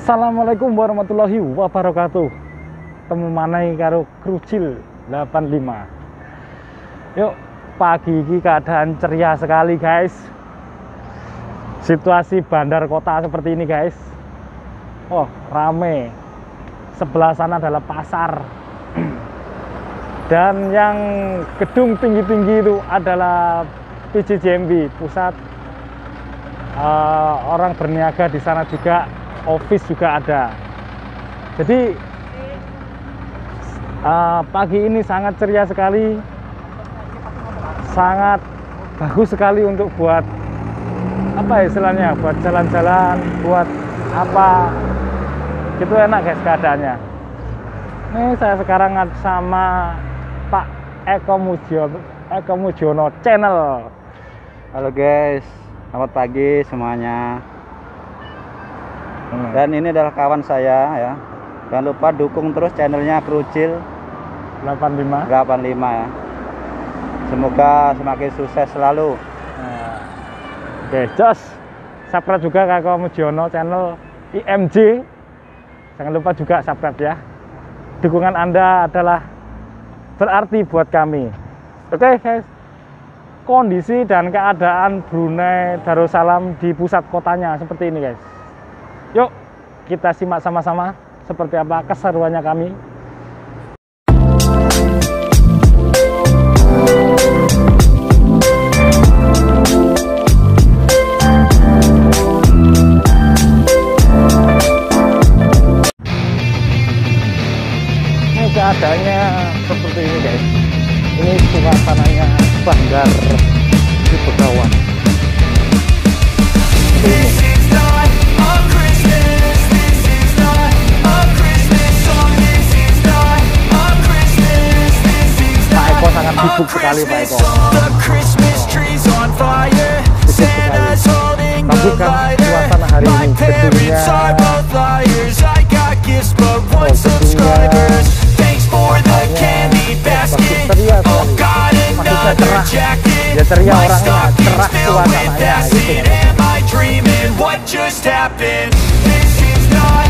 Assalamualaikum warahmatullahi wabarakatuh. Temu manai karo Krucil 85. Yuk, pagi ini keadaan ceria sekali, guys. Situasi bandar kota seperti ini, guys. Oh, rame. Sebelah sana adalah pasar. Dan yang gedung tinggi-tinggi itu adalah PJJMB, pusat uh, orang berniaga di sana juga office juga ada. Jadi uh, pagi ini sangat ceria sekali, sangat bagus sekali untuk buat apa istilahnya, buat jalan-jalan, buat apa, itu enak guys keadaannya. Ini saya sekarang sama Pak Eko Mujiono, Eko Mujiono Channel. Halo guys, selamat pagi semuanya. Hmm. Dan ini adalah kawan saya ya. Jangan lupa dukung terus channelnya Krucil 85. 85 ya. Semoga semakin sukses selalu. Nah, Oke, jos. Subscribe juga Eko Mujiono channel IMJ. Jangan lupa juga subscribe ya. Dukungan Anda adalah berarti buat kami. Oke, guys. Kondisi dan keadaan Brunei Darussalam di pusat kotanya seperti ini, guys. Yuk, kita simak sama-sama seperti apa keseruannya kami. Ini keadaannya seperti ini, guys. Ini suasananya bandar not Eko sangat a sibuk sekali, Pak Christmas The Christmas tree's on fire. Santa's holding the lighter. My parents are both liars. I got gifts, but one gedungnya- subscribers. Thanks for the candy basket. Oh, got another jacket. My stocking's filled with acid. Am I dreaming? What just happened? This is not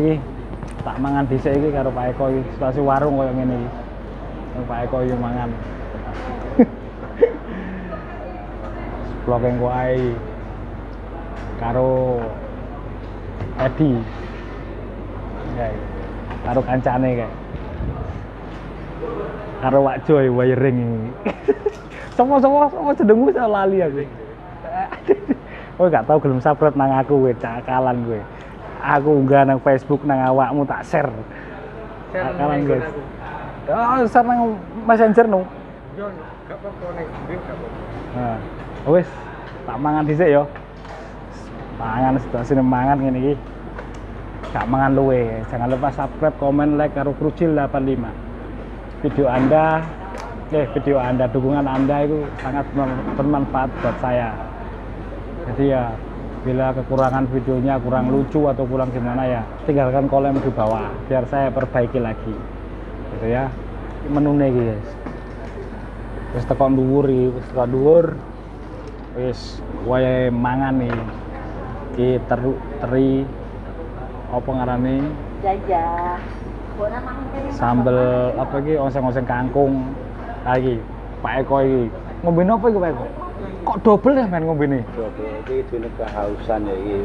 iki tak mangan dhisik iki karo Pak Eko iki. Situasi warung koyo ngene iki. Pak Eko yo mangan. Blok yang kuai karo Edi. Kayak karo kancane kayak. Karo Wak Joy wiring ini. Sopo-sopo sopo jenengmu saya lali. Kowe gak tau gelem subscribe nang aku kowe cakalan kowe. Aku unggah nang Facebook nang awakmu tak share. Cakalan guys. Ah, sareng messenger no. Yo, gak apa-apa nih, gak apa-apa. Nah, wis tak mangan dhisik ya. Mangan sini mangan ngene iki. Gak mangan luwe. Jangan lupa subscribe, komen, like karo Krucil 85. Video Anda eh video Anda, dukungan Anda itu sangat bermanfaat buat saya. Jadi ya bila kekurangan videonya kurang lucu atau kurang gimana ya tinggalkan kolom di bawah biar saya perbaiki lagi. Gitu ya. Menu nih guys. Wis tekan dhuwur iki wis tekan dhuwur. Wis wayahe mangan nih iki teru teri apa ngarane Jajah. sambel apa iki? Oseng-oseng kangkung. Lagi Pak Eko iki. Ngombe apa iki Pak Eko kok double ya men ngombe nih Coba iki dene kehausan ya iki.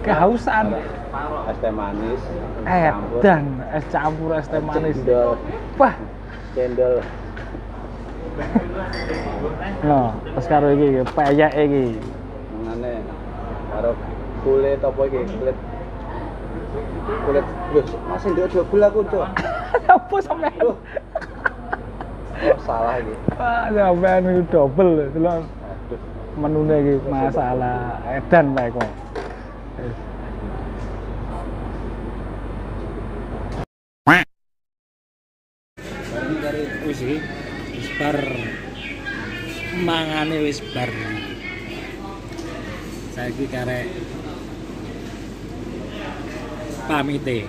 kehausan Es teh manis. campur edan es campur es teh manis Cendol, wah cendol. no terus karo iki peyek iki Mengane karo kulit apa iki? Kulit kulit masih ndek double aku, Cuk. apa sampean Loh. Oh, salah iki. Wah, sampean itu double delok menune iki masalah. Edan Eko dari wis iki wis bar mangane wis bar. Saiki karek pamite.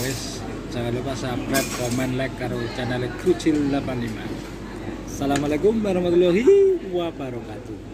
Wis jangan lupa subscribe komen like karo channel Krucil 85 Assalamualaikum warahmatullahi wabarakatuh